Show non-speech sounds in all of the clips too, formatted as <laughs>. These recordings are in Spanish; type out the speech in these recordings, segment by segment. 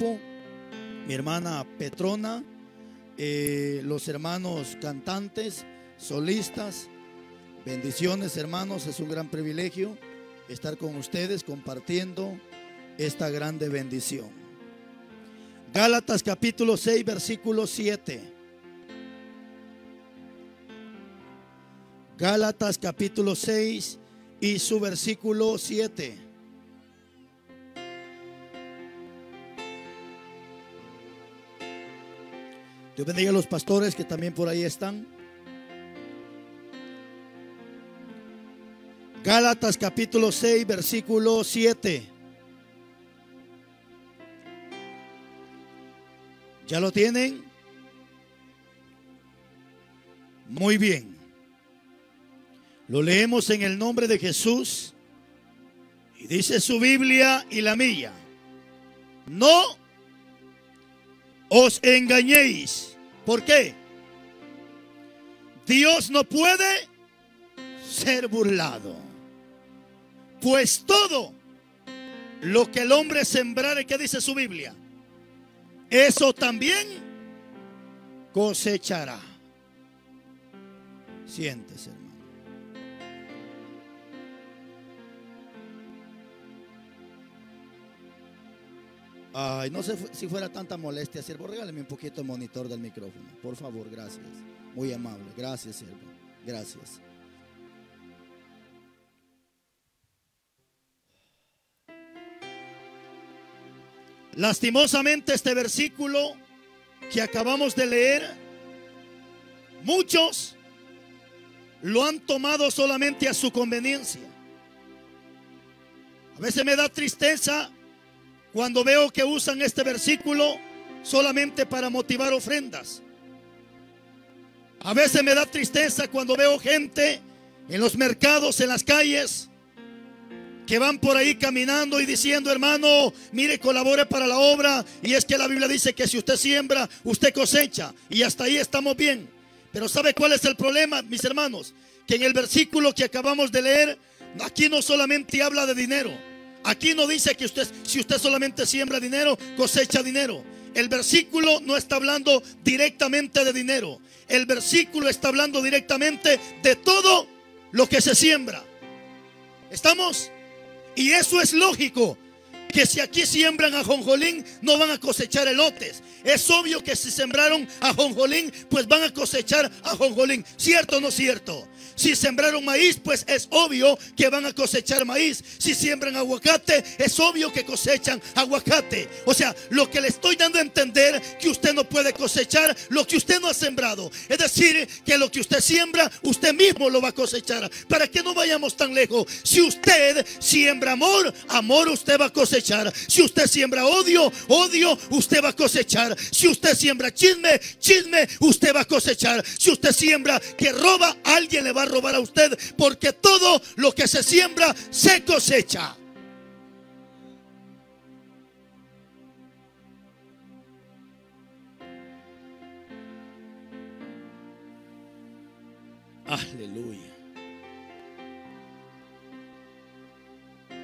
mi hermana Petrona, eh, los hermanos cantantes, solistas. Bendiciones hermanos, es un gran privilegio estar con ustedes compartiendo esta grande bendición. Gálatas capítulo 6, versículo 7. Gálatas capítulo 6 y su versículo 7. Dios bendiga a los pastores que también por ahí están. Gálatas capítulo 6, versículo 7. ¿Ya lo tienen? Muy bien. Lo leemos en el nombre de Jesús. Y dice su Biblia y la mía. No os engañéis. ¿Por qué? Dios no puede ser burlado. Pues todo lo que el hombre sembrare, ¿qué dice su Biblia? Eso también cosechará. Siéntese, hermano. Ay, no sé si fuera tanta molestia, siervo. Regáleme un poquito el monitor del micrófono. Por favor, gracias. Muy amable. Gracias, siervo. Gracias. Lastimosamente este versículo que acabamos de leer, muchos lo han tomado solamente a su conveniencia. A veces me da tristeza cuando veo que usan este versículo solamente para motivar ofrendas. A veces me da tristeza cuando veo gente en los mercados, en las calles, que van por ahí caminando y diciendo, hermano, mire, colabore para la obra. Y es que la Biblia dice que si usted siembra, usted cosecha. Y hasta ahí estamos bien. Pero ¿sabe cuál es el problema, mis hermanos? Que en el versículo que acabamos de leer, aquí no solamente habla de dinero. Aquí no dice que usted, si usted solamente siembra dinero, cosecha dinero. El versículo no está hablando directamente de dinero. El versículo está hablando directamente de todo lo que se siembra. ¿Estamos? Y eso es lógico. Que si aquí siembran a jonjolín, no van a cosechar elotes. Es obvio que si sembraron a jonjolín, pues van a cosechar a jonjolín. ¿Cierto o no cierto? Si sembraron maíz, pues es obvio que van a cosechar maíz. Si siembran aguacate, es obvio que cosechan aguacate. O sea, lo que le estoy dando a entender que usted no puede cosechar lo que usted no ha sembrado. Es decir, que lo que usted siembra, usted mismo lo va a cosechar. Para que no vayamos tan lejos. Si usted siembra amor, amor usted va a cosechar. Si usted siembra odio, odio usted va a cosechar. Si usted siembra chisme, chisme usted va a cosechar. Si usted siembra que roba, alguien le va a robar a usted, porque todo lo que se siembra se cosecha. Aleluya.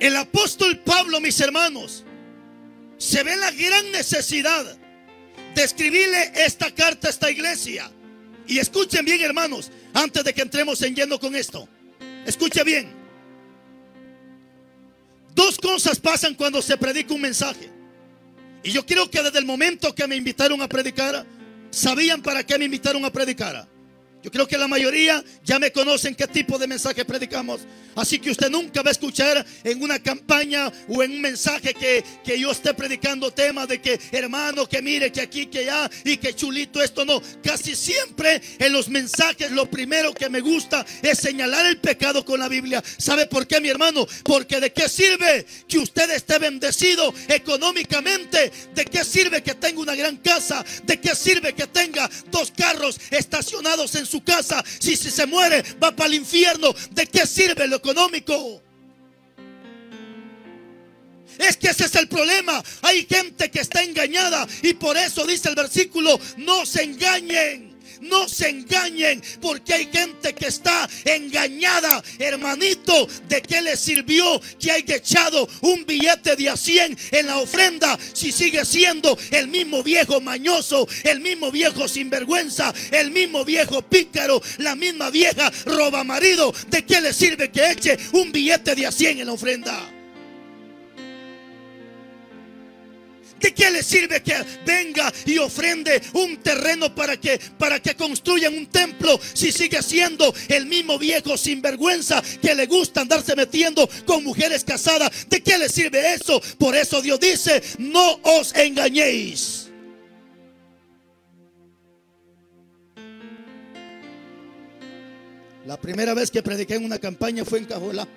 El apóstol Pablo, mis hermanos, se ve la gran necesidad de escribirle esta carta a esta iglesia. Y escuchen bien, hermanos, antes de que entremos en lleno con esto. Escuche bien. Dos cosas pasan cuando se predica un mensaje. Y yo creo que desde el momento que me invitaron a predicar, sabían para qué me invitaron a predicar. Yo creo que la mayoría ya me conocen qué tipo de mensaje predicamos. Así que usted nunca va a escuchar en una campaña o en un mensaje que, que yo esté predicando temas de que hermano, que mire, que aquí, que allá y que chulito esto. No, casi siempre en los mensajes lo primero que me gusta es señalar el pecado con la Biblia. ¿Sabe por qué, mi hermano? Porque de qué sirve que usted esté bendecido económicamente. ¿De qué sirve que tenga una gran casa? ¿De qué sirve que tenga dos carros estacionados en su su casa. Si, si se muere, va para el infierno. ¿De qué sirve lo económico? Es que ese es el problema. Hay gente que está engañada y por eso dice el versículo, no se engañen. No se engañen porque hay gente que está engañada, hermanito, de qué le sirvió que haya echado un billete de a 100 en la ofrenda si sigue siendo el mismo viejo mañoso, el mismo viejo sinvergüenza, el mismo viejo pícaro, la misma vieja roba marido. ¿De qué le sirve que eche un billete de a 100 en la ofrenda? ¿De qué le sirve que venga y ofrende un terreno para que, para que construyan un templo si sigue siendo el mismo viejo sinvergüenza que le gusta andarse metiendo con mujeres casadas? ¿De qué le sirve eso? Por eso Dios dice, no os engañéis. La primera vez que prediqué en una campaña fue en Cajola,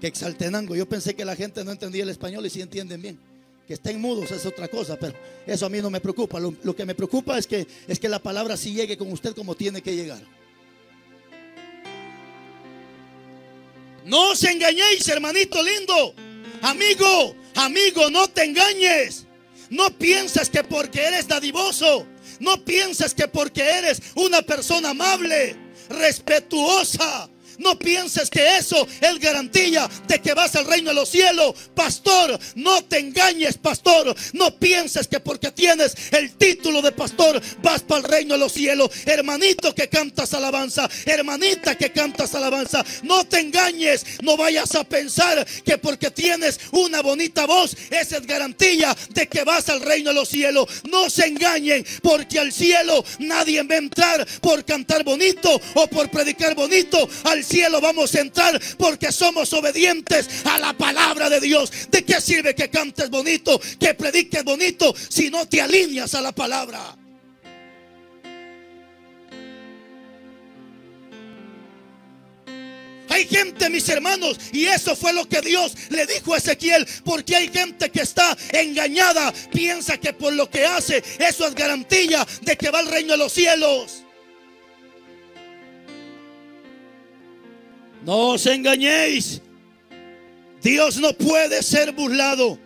que Exaltenango. Yo pensé que la gente no entendía el español y sí entienden bien que estén mudos es otra cosa, pero eso a mí no me preocupa. Lo, que me preocupa es que, es que la palabra sí llegue con usted como tiene que llegar. No os engañéis, hermanito lindo. Amigo, amigo, no te engañes. No pienses que porque eres dadivoso, no pienses que porque eres una persona amable, respetuosa, no pienses que eso es garantía de que vas al reino de los cielos. Pastor, no te engañes, pastor. No pienses que porque tienes el título de pastor vas para el reino de los cielos. Hermanito que cantas alabanza, hermanita que cantas alabanza, no te engañes. No vayas a pensar que porque tienes una bonita voz, esa es garantía de que vas al reino de los cielos. No se engañen, porque al cielo nadie va a entrar por cantar bonito o por predicar bonito. Al cielo vamos a entrar porque somos obedientes a la palabra de Dios. ¿De qué sirve que cantes bonito, que prediques bonito si no te alineas a la palabra? Hay gente, mis hermanos, y eso fue lo que Dios le dijo a Ezequiel, porque hay gente que está engañada, piensa que por lo que hace, eso es garantía de que va al reino de los cielos. No os engañéis. Dios no puede ser burlado.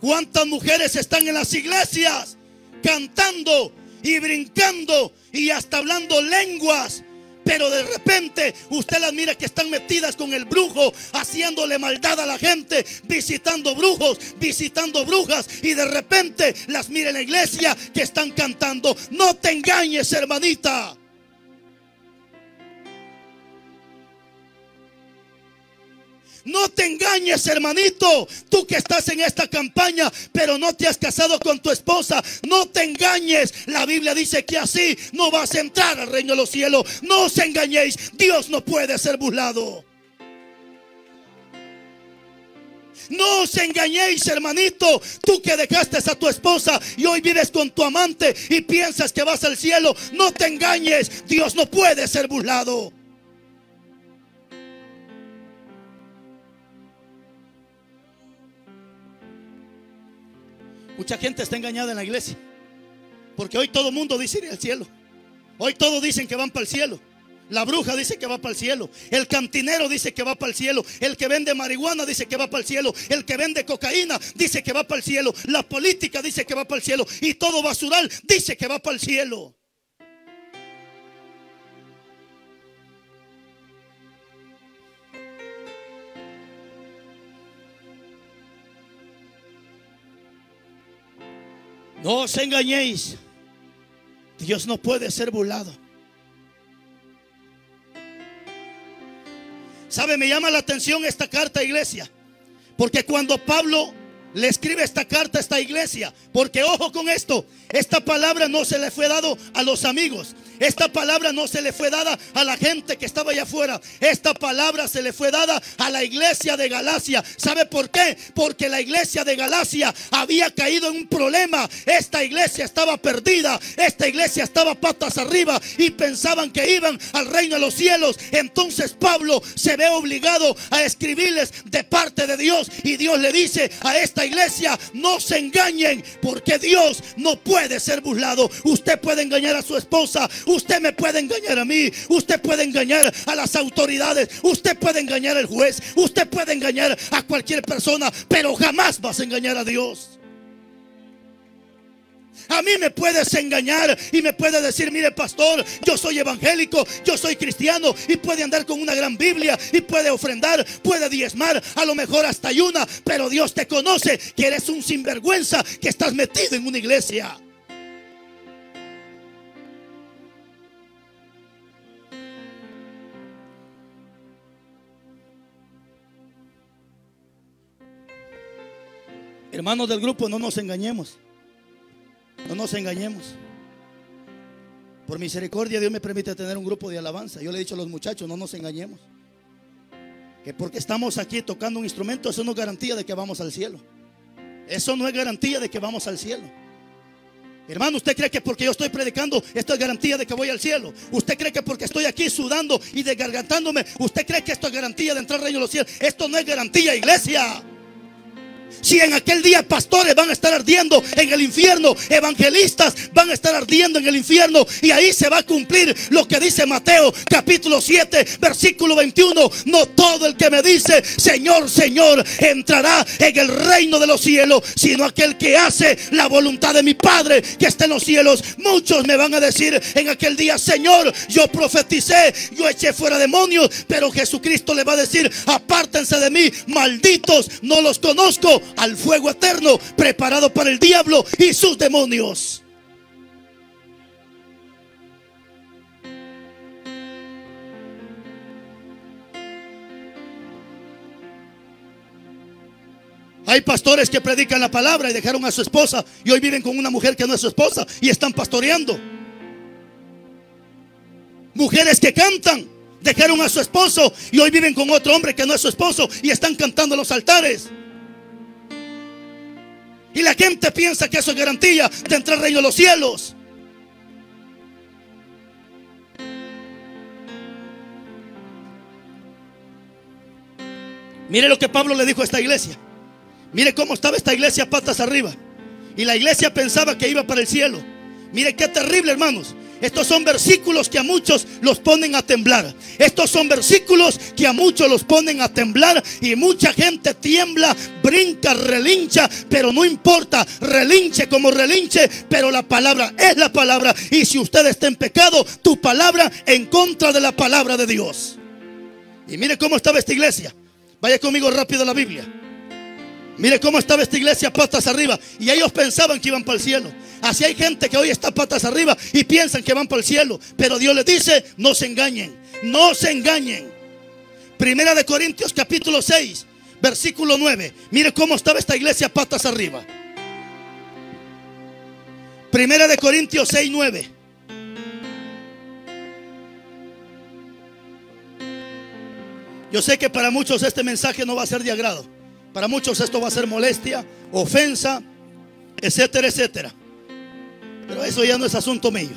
¿Cuántas mujeres están en las iglesias cantando y brincando y hasta hablando lenguas? Pero de repente usted las mira que están metidas con el brujo, haciéndole maldad a la gente, visitando brujos, visitando brujas. Y de repente las mira en la iglesia que están cantando. No te engañes, hermanita. No te engañes, hermanito. Tú que estás en esta campaña, pero no te has casado con tu esposa. No te engañes. La Biblia dice que así no vas a entrar al reino de los cielos. No os engañéis. Dios no puede ser burlado. No os engañéis, hermanito. Tú que dejaste a tu esposa y hoy vives con tu amante y piensas que vas al cielo. No te engañes. Dios no puede ser burlado. Mucha gente está engañada en la iglesia. Porque hoy todo mundo dice ir al cielo. Hoy todos dicen que van para el cielo. La bruja dice que va para el cielo. El cantinero dice que va para el cielo. El que vende marihuana dice que va para el cielo. El que vende cocaína dice que va para el cielo. La política dice que va para el cielo. Y todo basural dice que va para el cielo. No os engañéis. Dios no puede ser burlado. ¿Sabe? Me llama la atención esta carta, iglesia. Porque cuando Pablo le escribe esta carta a esta iglesia, porque ojo con esto, esta palabra no se le fue dado a los amigos, esta palabra no se le fue dada a la gente que estaba allá afuera. Esta palabra se le fue dada a la iglesia de Galacia. ¿Sabe por qué? Porque la iglesia de Galacia había caído en un problema. Esta iglesia estaba perdida. Esta iglesia estaba patas arriba y pensaban que iban al reino de los cielos. Entonces Pablo se ve obligado a escribirles de parte de Dios. Y Dios le dice a esta iglesia, no se engañen porque Dios no puede ser burlado. Usted puede engañar a su esposa. Usted me puede engañar a mí. Usted puede engañar a las autoridades. Usted puede engañar al juez. Usted puede engañar a cualquier persona. Pero jamás vas a engañar a Dios. A mí me puedes engañar y me puedes decir, mire pastor, yo soy evangélico, yo soy cristiano y puede andar con una gran Biblia y puede ofrendar, puede diezmar, a lo mejor hasta ayuna, pero Dios te conoce que eres un sinvergüenza que estás metido en una iglesia. Hermanos del grupo, no nos engañemos. No nos engañemos. Por misericordia Dios me permite tener un grupo de alabanza. Yo le he dicho a los muchachos, no nos engañemos. Que porque estamos aquí tocando un instrumento, eso no es garantía de que vamos al cielo. Eso no es garantía de que vamos al cielo. Hermano, ¿usted cree que porque yo estoy predicando, esto es garantía de que voy al cielo? ¿Usted cree que porque estoy aquí sudando y desgargantándome, usted cree que esto es garantía de entrar al reino de los cielos? Esto no es garantía, iglesia. Si en aquel día pastores van a estar ardiendo en el infierno, evangelistas van a estar ardiendo en el infierno y ahí se va a cumplir lo que dice Mateo capítulo 7 versículo 21. No todo el que me dice Señor, Señor entrará en el reino de los cielos, sino aquel que hace la voluntad de mi Padre que está en los cielos. Muchos me van a decir en aquel día, Señor, yo profeticé, yo eché fuera demonios, pero Jesucristo le va a decir, apártense de mí, malditos, no los conozco al fuego eterno preparado para el diablo y sus demonios. Hay pastores que predican la palabra y dejaron a su esposa y hoy viven con una mujer que no es su esposa y están pastoreando. Mujeres que cantan, dejaron a su esposo y hoy viven con otro hombre que no es su esposo y están cantando los altares. Y la gente piensa que eso es garantía de entrar al reino de los cielos. Mire lo que Pablo le dijo a esta iglesia. Mire cómo estaba esta iglesia patas arriba. Y la iglesia pensaba que iba para el cielo. Mire qué terrible, hermanos. Estos son versículos que a muchos los ponen a temblar. Estos son versículos que a muchos los ponen a temblar y mucha gente tiembla, brinca, relincha, pero no importa, relinche como relinche, pero la palabra es la palabra. Y si usted está en pecado, tu palabra en contra de la palabra de Dios. Y mire cómo estaba esta iglesia. Vaya conmigo rápido a la Biblia. Mire cómo estaba esta iglesia patas arriba. Y ellos pensaban que iban para el cielo. Así hay gente que hoy está patas arriba y piensan que van para el cielo. Pero Dios les dice, no se engañen, no se engañen. Primera de Corintios capítulo 6, versículo 9. Mire cómo estaba esta iglesia patas arriba. Primera de Corintios 6, 9. Yo sé que para muchos este mensaje no va a ser de agrado. Para muchos esto va a ser molestia, ofensa, etcétera, etcétera. Pero eso ya no es asunto mío.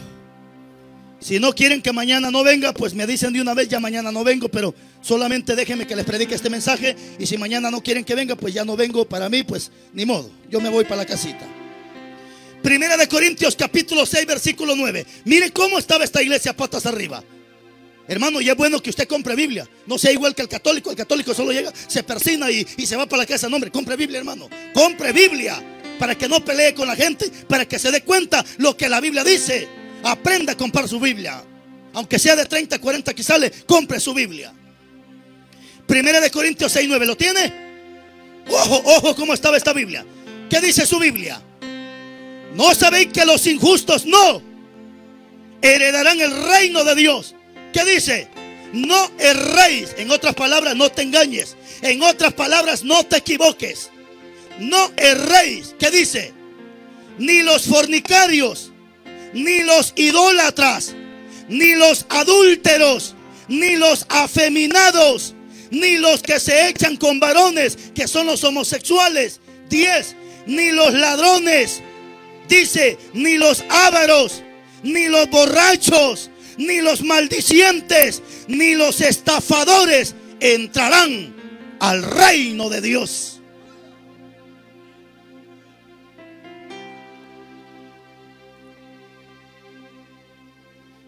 Si no quieren que mañana no venga, pues me dicen de una vez, ya mañana no vengo, pero solamente déjenme que les predique este mensaje. Y si mañana no quieren que venga, pues ya no vengo para mí, pues ni modo, yo me voy para la casita. Primera de Corintios capítulo 6, versículo 9. Mire cómo estaba esta iglesia patas arriba. Hermano, y es bueno que usted compre Biblia. No sea igual que el católico. El católico solo llega, se persina y, y se va para la casa. No, hombre, compre Biblia, hermano. Compre Biblia para que no pelee con la gente, para que se dé cuenta lo que la Biblia dice. Aprenda a comprar su Biblia. Aunque sea de 30, 40 que sale, compre su Biblia. Primera de Corintios 6, 9, ¿lo tiene? Ojo, ojo, cómo estaba esta Biblia. ¿Qué dice su Biblia? No sabéis que los injustos no heredarán el reino de Dios. ¿Qué dice? No erréis. En otras palabras, no te engañes. En otras palabras, no te equivoques no erréis. ¿Qué dice? Ni los fornicarios, ni los idólatras, ni los adúlteros, ni los afeminados, ni los que se echan con varones, que son los homosexuales. Diez, ni los ladrones. Dice, ni los ávaros, ni los borrachos, ni los maldicientes, ni los estafadores entrarán al reino de Dios.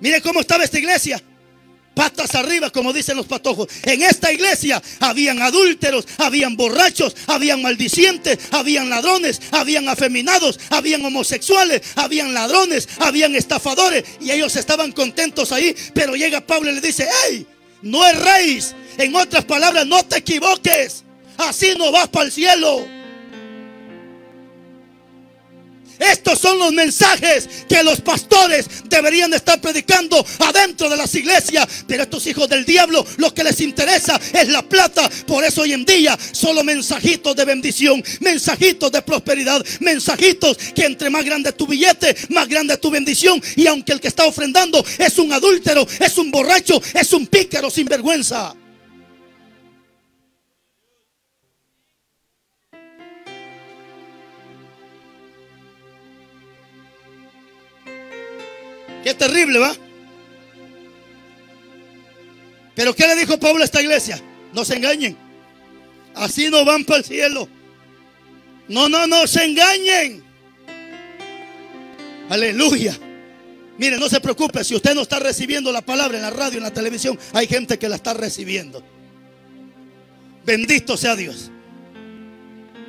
Mire cómo estaba esta iglesia. patas arriba, como dicen los patojos. En esta iglesia habían adúlteros, habían borrachos, habían maldicientes, habían ladrones, habían afeminados, habían homosexuales, habían ladrones, habían estafadores. Y ellos estaban contentos ahí. Pero llega Pablo y le dice, hey, no erréis. En otras palabras, no te equivoques. Así no vas para el cielo. Estos son los mensajes que los pastores deberían estar predicando adentro de las iglesias. Pero estos hijos del diablo lo que les interesa es la plata. Por eso hoy en día solo mensajitos de bendición, mensajitos de prosperidad, mensajitos que entre más grande tu billete, más grande tu bendición. Y aunque el que está ofrendando es un adúltero, es un borracho, es un pícaro sin vergüenza. Terrible, ¿va? Pero ¿qué le dijo Pablo a esta iglesia? No se engañen. Así no van para el cielo. No, no, no se engañen. Aleluya. Mire, no se preocupe, si usted no está recibiendo la palabra en la radio, en la televisión, hay gente que la está recibiendo. Bendito sea Dios.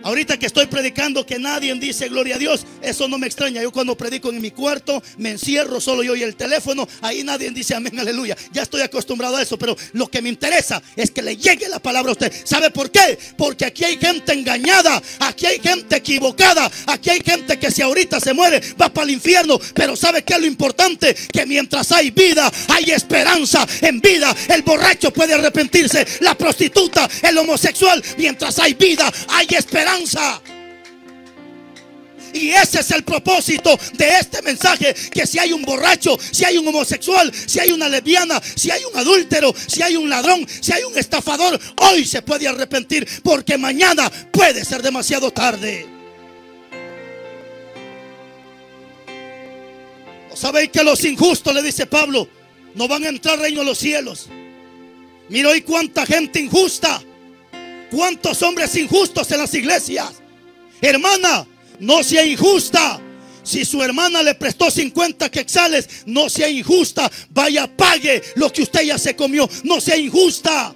Ahorita que estoy predicando que nadie dice gloria a Dios, eso no me extraña. Yo cuando predico en mi cuarto me encierro solo yo y el teléfono, ahí nadie dice amén, aleluya. Ya estoy acostumbrado a eso, pero lo que me interesa es que le llegue la palabra a usted. ¿Sabe por qué? Porque aquí hay gente engañada, aquí hay gente equivocada, aquí hay gente que si ahorita se muere va para el infierno, pero ¿sabe qué es lo importante? Que mientras hay vida, hay esperanza en vida. El borracho puede arrepentirse, la prostituta, el homosexual, mientras hay vida, hay esperanza y ese es el propósito de este mensaje, que si hay un borracho, si hay un homosexual, si hay una lesbiana, si hay un adúltero, si hay un ladrón, si hay un estafador, hoy se puede arrepentir porque mañana puede ser demasiado tarde. ¿Sabéis que los injustos, le dice Pablo, no van a entrar reino de los cielos? Mira hoy cuánta gente injusta ¿Cuántos hombres injustos en las iglesias? Hermana, no sea injusta. Si su hermana le prestó 50 quexales, no sea injusta. Vaya, pague lo que usted ya se comió. No sea injusta.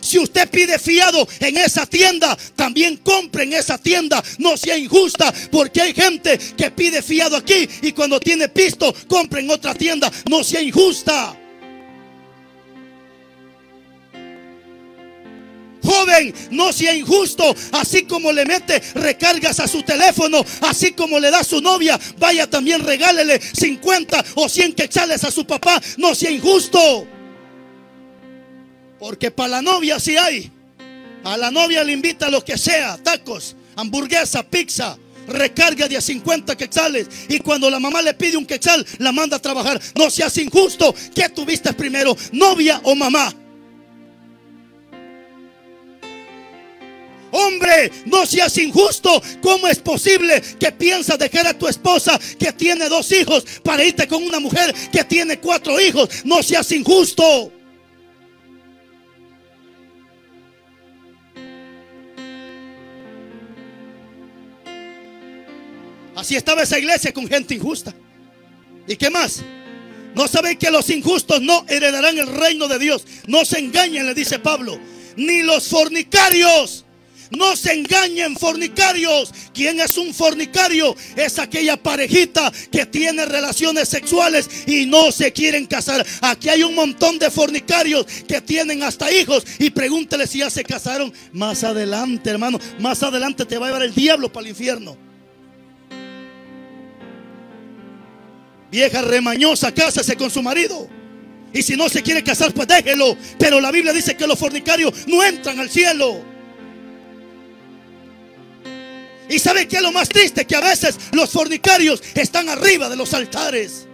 Si usted pide fiado en esa tienda, también compre en esa tienda. No sea injusta, porque hay gente que pide fiado aquí y cuando tiene pisto, compre en otra tienda. No sea injusta. No sea injusto. Así como le mete recargas a su teléfono, así como le da su novia, vaya también regálele 50 o 100 quetzales a su papá. No sea injusto. Porque para la novia sí hay. A la novia le invita lo que sea, tacos, hamburguesa, pizza, recarga de a 50 quetzales. Y cuando la mamá le pide un quetzal, la manda a trabajar. No seas injusto. ¿Qué tuviste primero, novia o mamá? Hombre, no seas injusto. ¿Cómo es posible que piensas dejar a tu esposa que tiene dos hijos para irte con una mujer que tiene cuatro hijos? No seas injusto. Así estaba esa iglesia con gente injusta. ¿Y qué más? No saben que los injustos no heredarán el reino de Dios. No se engañen, le dice Pablo. Ni los fornicarios no se engañen, fornicarios. ¿Quién es un fornicario? Es aquella parejita que tiene relaciones sexuales y no se quieren casar. Aquí hay un montón de fornicarios que tienen hasta hijos. Y pregúntele si ya se casaron. Más adelante, hermano. Más adelante te va a llevar el diablo para el infierno. Vieja remañosa, cásese con su marido. Y si no se quiere casar, pues déjelo. Pero la Biblia dice que los fornicarios no entran al cielo. Y sabe que es lo más triste que a veces los fornicarios están arriba de los altares.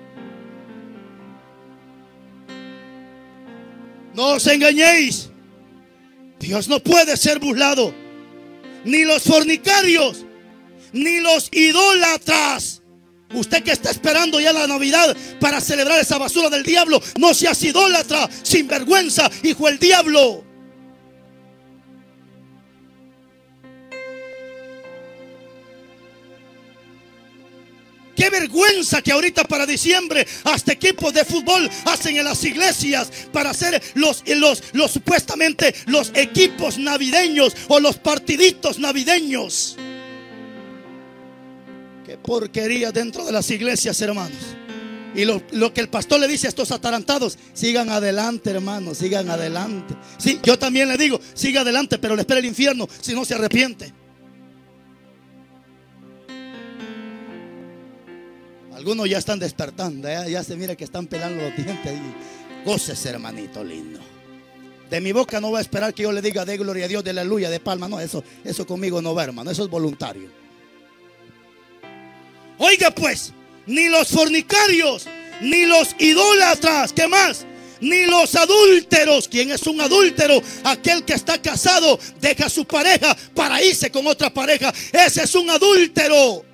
No os engañéis. Dios no puede ser burlado. Ni los fornicarios, ni los idólatras. Usted que está esperando ya la Navidad para celebrar esa basura del diablo, no seas idólatra, sin vergüenza, hijo del diablo. Vergüenza que ahorita para diciembre hasta equipos de fútbol hacen en las iglesias para hacer los, los, supuestamente los equipos navideños o los partiditos navideños. Qué porquería dentro de las iglesias, hermanos. Y lo, que el pastor le dice a estos atarantados, sigan adelante, hermanos, sigan adelante. Sí, yo también le digo, siga adelante, pero le espera el infierno si no se arrepiente. Algunos ya están despertando, ya, se mira que están pelando los dientes. Y goces, hermanito lindo. De mi boca no va a esperar que yo le diga de gloria a Dios, de aleluya, de palma. No, eso, eso conmigo no va, hermano. Eso es voluntario. Oiga pues, ni los fornicarios, ni los idólatras, ¿qué más? Ni los adúlteros. ¿Quién es un adúltero? Aquel que está casado, deja a su pareja para irse con otra pareja. Ese es un adúltero.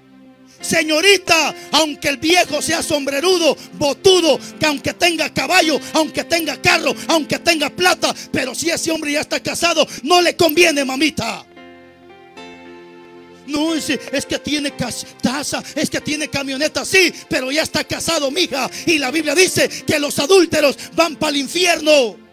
Señorita, aunque el viejo sea sombrerudo, botudo, que aunque tenga caballo, aunque tenga carro, aunque tenga plata, pero si ese hombre ya está casado, no le conviene, mamita. No, es, es que tiene casa, es que tiene camioneta, sí, pero ya está casado, mija. Y la Biblia dice que los adúlteros van para el infierno.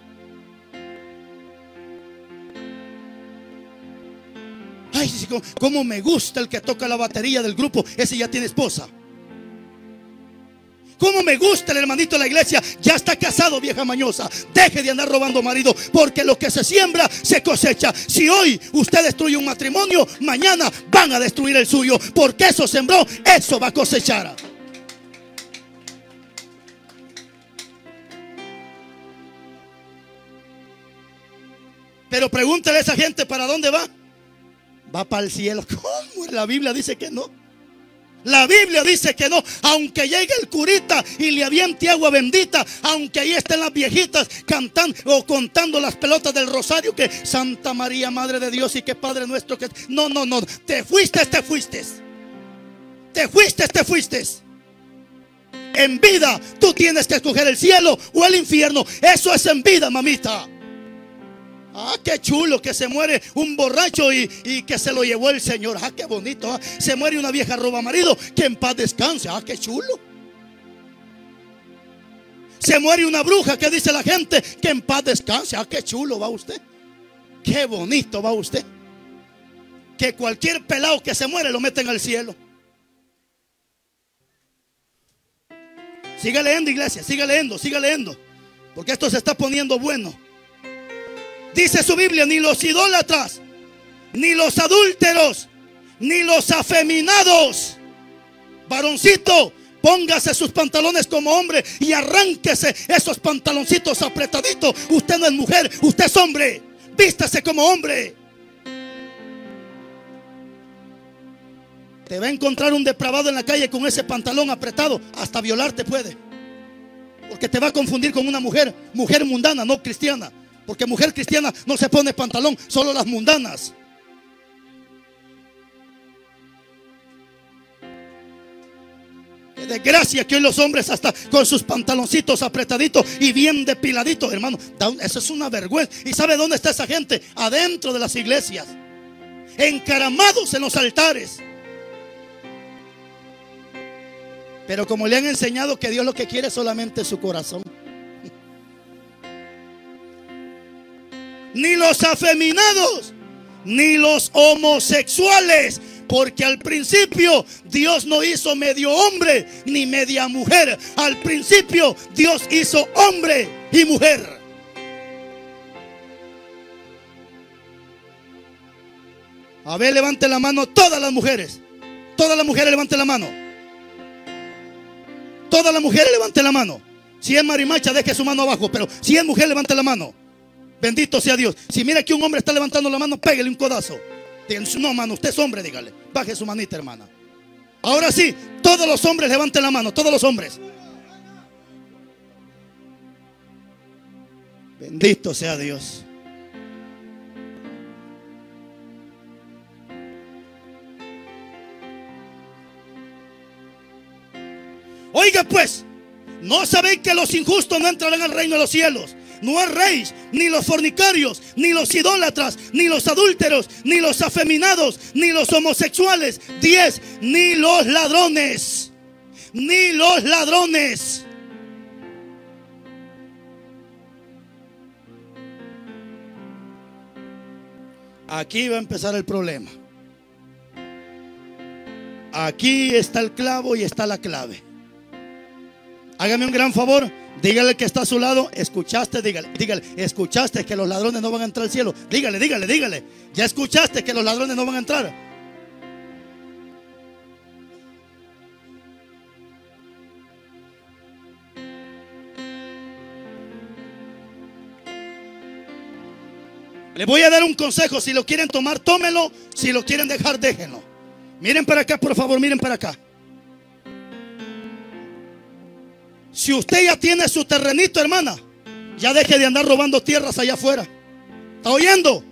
Ay, cómo me gusta el que toca la batería del grupo. Ese ya tiene esposa. Cómo me gusta el hermanito de la iglesia. Ya está casado, vieja mañosa. Deje de andar robando marido. Porque lo que se siembra, se cosecha. Si hoy usted destruye un matrimonio, mañana van a destruir el suyo. Porque eso sembró, eso va a cosechar. Pero pregúntele a esa gente para dónde va. Va para el cielo. <laughs> ¿Cómo? La Biblia dice que no. La Biblia dice que no, aunque llegue el curita y le aviente agua bendita, aunque ahí estén las viejitas cantando o contando las pelotas del rosario, que Santa María, Madre de Dios y que Padre nuestro, que no, no, no, te fuiste, te fuiste. Te fuiste, te fuiste. En vida tú tienes que escoger el cielo o el infierno. Eso es en vida, mamita. Ah, qué chulo que se muere un borracho y, que se lo llevó el Señor. Ah, qué bonito. Ah. Se muere una vieja roba marido que en paz descanse. Ah, qué chulo. Se muere una bruja que dice la gente que en paz descanse. Ah, qué chulo va usted. Qué bonito va usted. Que cualquier pelado que se muere lo meten al cielo. Siga leyendo, iglesia. Siga leyendo, siga leyendo. Porque esto se está poniendo bueno. Dice su Biblia, ni los idólatras, ni los adúlteros, ni los afeminados. Varoncito, póngase sus pantalones como hombre y arránquese esos pantaloncitos apretaditos. Usted no es mujer, usted es hombre. Vístase como hombre. Te va a encontrar un depravado en la calle con ese pantalón apretado, hasta violarte puede. Porque te va a confundir con una mujer, mujer mundana, no cristiana. Porque mujer cristiana no se pone pantalón, solo las mundanas. Desgracia que hoy los hombres hasta con sus pantaloncitos apretaditos y bien depiladitos, hermano. Eso es una vergüenza. ¿Y sabe dónde está esa gente? Adentro de las iglesias. Encaramados en los altares. Pero como le han enseñado que Dios lo que quiere es solamente su corazón. Ni los afeminados, ni los homosexuales. Porque al principio Dios no hizo medio hombre ni media mujer. Al principio Dios hizo hombre y mujer. A ver, levante la mano todas las mujeres. Todas las mujeres levanten la mano. Todas las mujeres levanten la mano. Si es marimacha, deje su mano abajo. Pero si es mujer, levante la mano. Bendito sea Dios. Si mira que un hombre está levantando la mano, pégale un codazo. no, mano, usted es hombre, dígale. Baje su manita, hermana. Ahora sí, todos los hombres levanten la mano, todos los hombres. Bendito sea Dios. Oiga pues, ¿no sabéis que los injustos no entrarán al reino de los cielos? No es rey, ni los fornicarios, ni los idólatras, ni los adúlteros, ni los afeminados, ni los homosexuales. Diez, ni los ladrones. ni los ladrones. Aquí va a empezar el problema. Aquí está el clavo y está la clave. Hágame un gran favor. Dígale que está a su lado. Escuchaste, dígale, dígale. Escuchaste que los ladrones no van a entrar al cielo. Dígale, dígale, dígale. Ya escuchaste que los ladrones no van a entrar. Les voy a dar un consejo. Si lo quieren tomar, tómelo. Si lo quieren dejar, déjenlo. Miren para acá, por favor, miren para acá. Si usted ya tiene su terrenito, hermana, ya deje de andar robando tierras allá afuera. ¿Está oyendo?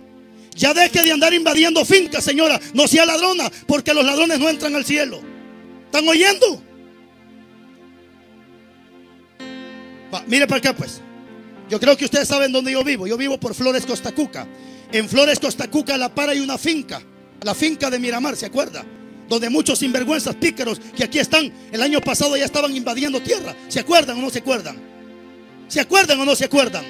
Ya deje de andar invadiendo fincas, señora. No sea ladrona, porque los ladrones no entran al cielo. ¿Están oyendo? mire para acá, pues. Yo creo que ustedes saben dónde yo vivo. Yo vivo por Flores Costacuca. En Flores Costacuca, La Para hay una finca. La finca de Miramar, ¿se acuerda? Donde muchos sinvergüenzas pícaros que aquí están, el año pasado ya estaban invadiendo tierra. ¿Se acuerdan o no se acuerdan? ¿Se acuerdan o no se acuerdan?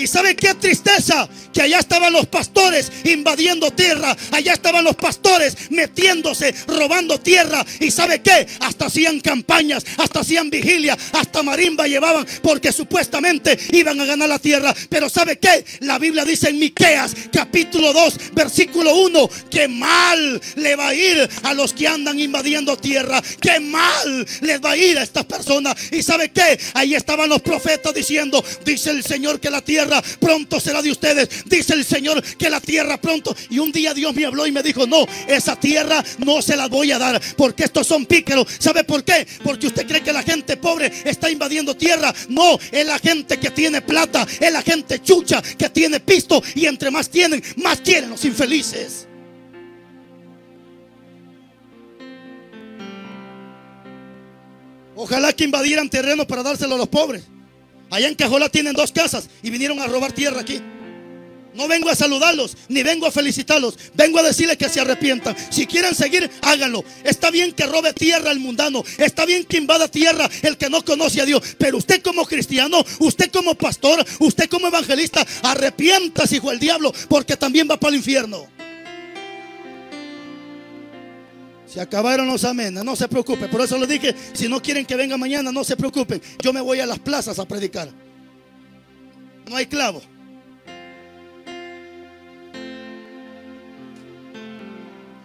Y sabe qué tristeza que allá estaban los pastores invadiendo tierra, allá estaban los pastores metiéndose, robando tierra. Y sabe qué, hasta hacían campañas, hasta hacían vigilia, hasta marimba llevaban porque supuestamente iban a ganar la tierra. Pero sabe qué, la Biblia dice en Miqueas capítulo 2, versículo 1, que mal le va a ir a los que andan invadiendo tierra, que mal les va a ir a estas personas. Y sabe qué, ahí estaban los profetas diciendo, dice el Señor que la tierra pronto será de ustedes. Dice el Señor que la tierra pronto. Y un día Dios me habló y me dijo, no, esa tierra no se la voy a dar porque estos son pícaros. ¿Sabe por qué? Porque usted cree que la gente pobre está invadiendo tierra. No, es la gente que tiene plata, es la gente chucha que tiene pisto. Y entre más tienen, más quieren los infelices. Ojalá que invadieran terreno para dárselo a los pobres. Allá en Cajolá tienen dos casas y vinieron a robar tierra aquí. No vengo a saludarlos, ni vengo a felicitarlos. Vengo a decirles que se arrepientan. Si quieren seguir, háganlo. Está bien que robe tierra el mundano. Está bien que invada tierra el que no conoce a Dios. Pero usted como cristiano, usted como pastor, usted como evangelista, arrepientas, hijo del diablo, porque también va para el infierno. Se acabaron los amenes, no se preocupe. Por eso les dije, si no quieren que venga mañana, no se preocupen. Yo me voy a las plazas a predicar. No hay clavo.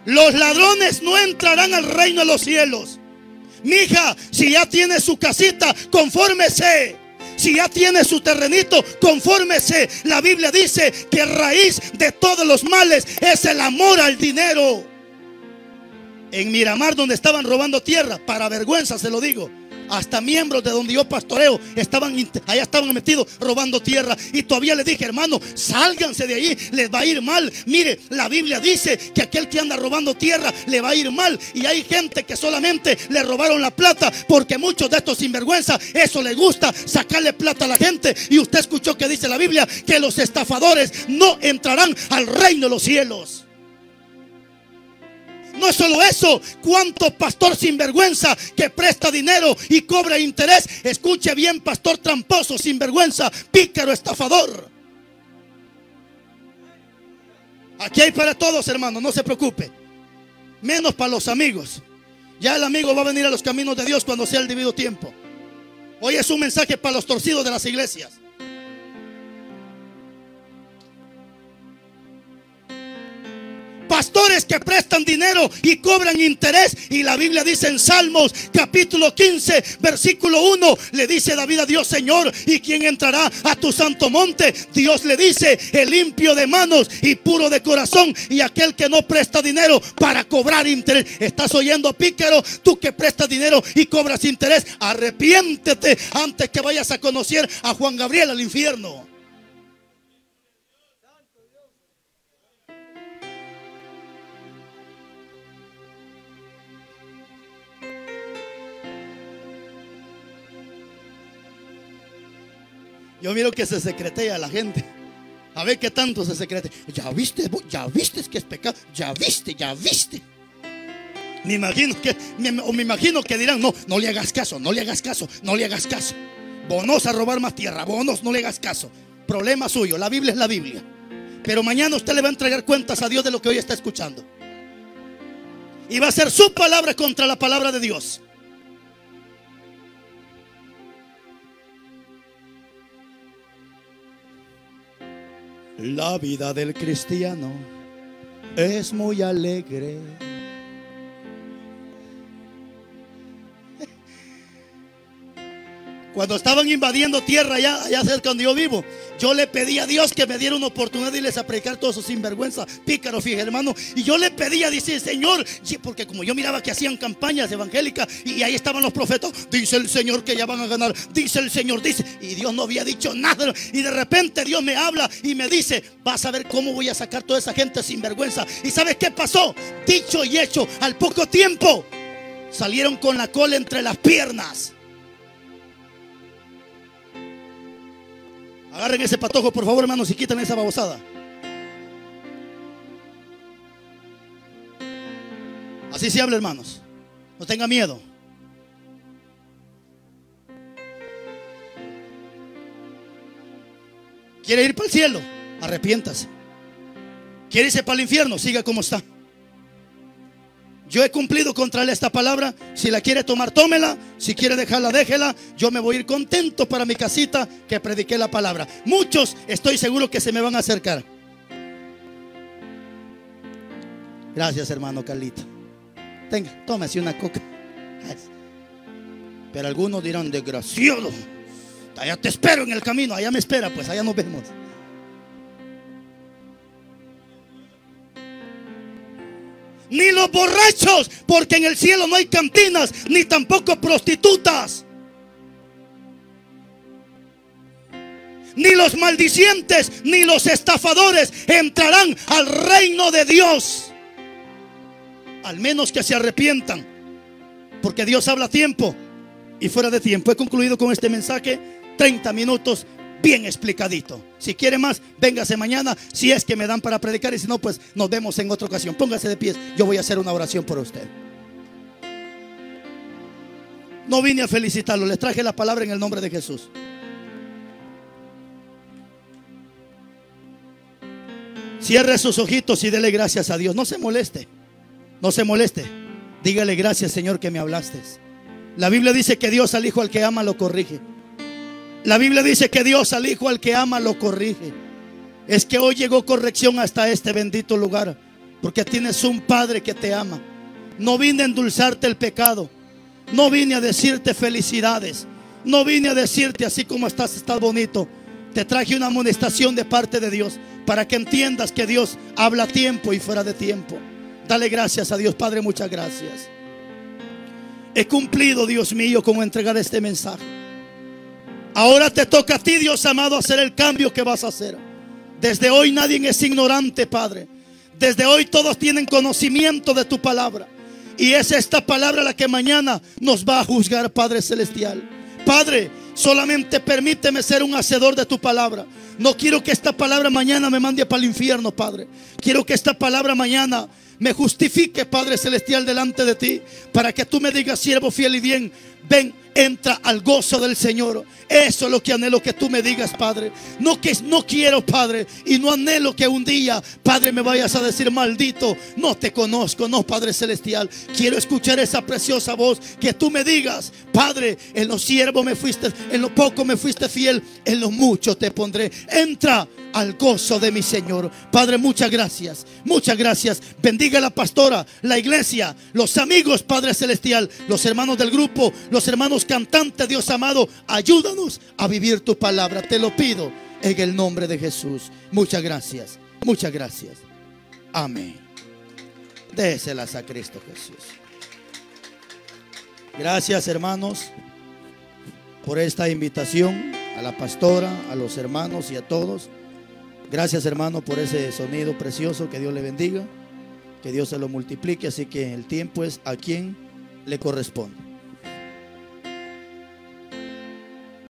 Los ladrones no entrarán al reino de los cielos. Mija, si ya tiene su casita, confórmese. Si ya tiene su terrenito, confórmese. La Biblia dice que raíz de todos los males es el amor al dinero en Miramar donde estaban robando tierra, para vergüenza se lo digo. Hasta miembros de donde yo pastoreo estaban allá estaban metidos robando tierra y todavía le dije, hermano, sálganse de ahí, les va a ir mal. Mire, la Biblia dice que aquel que anda robando tierra le va a ir mal y hay gente que solamente le robaron la plata porque muchos de estos sinvergüenza eso le gusta sacarle plata a la gente y usted escuchó que dice la Biblia que los estafadores no entrarán al reino de los cielos. No es solo eso, cuánto pastor sinvergüenza que presta dinero y cobra interés. Escuche bien, pastor tramposo, sinvergüenza, pícaro, estafador. Aquí hay para todos, hermanos, no se preocupe. Menos para los amigos. Ya el amigo va a venir a los caminos de Dios cuando sea el debido tiempo. Hoy es un mensaje para los torcidos de las iglesias. Pastores que prestan dinero y cobran interés. Y la Biblia dice en Salmos capítulo 15, versículo 1, le dice David a Dios, Señor, ¿y quién entrará a tu santo monte? Dios le dice, el limpio de manos y puro de corazón y aquel que no presta dinero para cobrar interés. ¿Estás oyendo, pícaro? Tú que prestas dinero y cobras interés, arrepiéntete antes que vayas a conocer a Juan Gabriel al infierno. Yo miro que se secretea la gente. A ver qué tanto se secrete. Ya viste, ya viste que es pecado. Ya viste, ya viste. Me imagino que, me, me imagino que dirán, no, no le hagas caso, no le hagas caso, no le hagas caso. Bonos a robar más tierra, bonos, no le hagas caso. Problema suyo, la Biblia es la Biblia. Pero mañana usted le va a entregar cuentas a Dios de lo que hoy está escuchando. Y va a ser su palabra contra la palabra de Dios. La vida del cristiano es muy alegre. Cuando estaban invadiendo tierra allá, allá cerca donde yo vivo, yo le pedí a Dios que me diera una oportunidad de irles a predicar todos esos sinvergüenza, pícaros, fíjate hermano. Y yo le pedía, dice, Señor, porque como yo miraba que hacían campañas evangélicas y ahí estaban los profetas, dice el Señor que ya van a ganar, dice el Señor, dice. Y Dios no había dicho nada. Y de repente Dios me habla y me dice, vas a ver cómo voy a sacar toda esa gente sinvergüenza. ¿Y sabes qué pasó? Dicho y hecho, al poco tiempo salieron con la cola entre las piernas. Agarren ese patojo, por favor, hermanos, y quiten esa babosada. Así se habla, hermanos. No tenga miedo. ¿Quiere ir para el cielo? Arrepiéntase. ¿Quiere irse para el infierno? Siga como está. Yo he cumplido contra él esta palabra. Si la quiere tomar, tómela. Si quiere dejarla, déjela. Yo me voy a ir contento para mi casita que prediqué la palabra. Muchos estoy seguro que se me van a acercar. Gracias, hermano Carlito. Tenga, tómese una coca. Pero algunos dirán, desgraciado. Allá te espero en el camino. Allá me espera, pues allá nos vemos. Ni los borrachos, porque en el cielo no hay cantinas, ni tampoco prostitutas. Ni los maldicientes, ni los estafadores entrarán al reino de Dios. Al menos que se arrepientan, porque Dios habla a tiempo y fuera de tiempo. He concluido con este mensaje 30 minutos bien explicadito. Si quiere más, véngase mañana, si es que me dan para predicar y si no, pues nos vemos en otra ocasión. Póngase de pies, yo voy a hacer una oración por usted. No vine a felicitarlo, les traje la palabra en el nombre de Jesús. Cierre sus ojitos y dele gracias a Dios. No se moleste, no se moleste. Dígale gracias Señor que me hablaste. La Biblia dice que Dios al Hijo al que ama lo corrige. La Biblia dice que Dios al Hijo al que ama lo corrige. Es que hoy llegó corrección hasta este bendito lugar. Porque tienes un Padre que te ama. No vine a endulzarte el pecado. No vine a decirte felicidades. No vine a decirte así como estás, estás bonito. Te traje una amonestación de parte de Dios para que entiendas que Dios habla a tiempo y fuera de tiempo. Dale gracias a Dios, Padre, muchas gracias. He cumplido, Dios mío, como entregar este mensaje. Ahora te toca a ti, Dios amado, hacer el cambio que vas a hacer. Desde hoy nadie es ignorante, Padre. Desde hoy todos tienen conocimiento de tu palabra. Y es esta palabra la que mañana nos va a juzgar, Padre Celestial. Padre, solamente permíteme ser un hacedor de tu palabra. No quiero que esta palabra mañana me mande para el infierno, Padre. Quiero que esta palabra mañana me justifique, Padre Celestial, delante de ti. Para que tú me digas, siervo fiel y bien, ven entra al gozo del Señor. Eso es lo que anhelo que tú me digas, Padre. No que no quiero, Padre, y no anhelo que un día, Padre, me vayas a decir, maldito, no te conozco, no, Padre celestial. Quiero escuchar esa preciosa voz que tú me digas, Padre, en lo siervo me fuiste, en lo poco me fuiste fiel, en lo mucho te pondré. Entra al gozo de mi Señor. Padre, muchas gracias. Muchas gracias. Bendiga a la pastora, la iglesia, los amigos, Padre celestial, los hermanos del grupo, los hermanos cantante, Dios amado, ayúdanos a vivir tu palabra. Te lo pido en el nombre de Jesús. Muchas gracias. Muchas gracias. Amén. Déselas a Cristo Jesús. Gracias, hermanos, por esta invitación a la pastora, a los hermanos y a todos. Gracias, hermano, por ese sonido precioso. Que Dios le bendiga. Que Dios se lo multiplique. Así que el tiempo es a quien le corresponde.